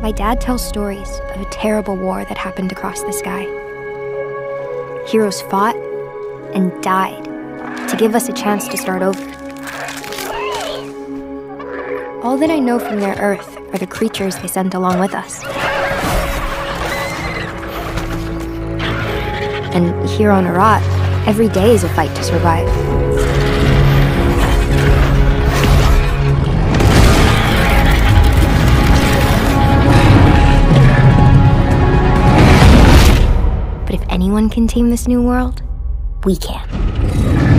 My dad tells stories of a terrible war that happened across the sky. Heroes fought and died to give us a chance to start over. All that I know from their Earth are the creatures they sent along with us. And here on Arat, every day is a fight to survive. Anyone can tame this new world, we can.